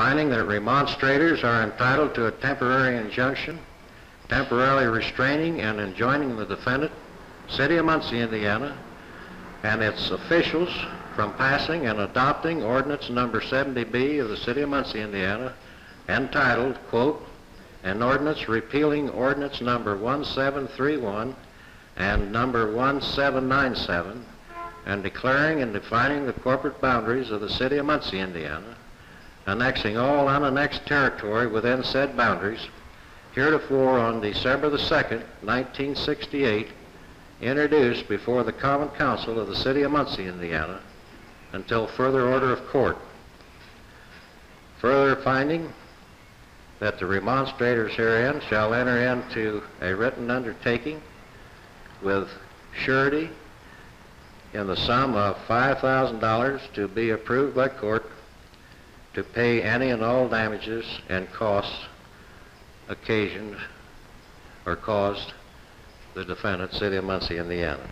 finding that remonstrators are entitled to a temporary injunction, temporarily restraining and enjoining the defendant, City of Muncie, Indiana, and its officials from passing and adopting ordinance number 70B of the City of Muncie, Indiana, entitled, quote, an ordinance repealing ordinance number 1731 and number 1797, and declaring and defining the corporate boundaries of the City of Muncie, Indiana, annexing all unannexed territory within said boundaries, heretofore on December the 2nd, 1968, introduced before the Common Council of the City of Muncie, Indiana, until further order of court. Further finding that the remonstrators herein shall enter into a written undertaking with surety in the sum of $5,000 to be approved by court to pay any and all damages and costs occasioned or caused the defendant, City of Muncie, Indiana.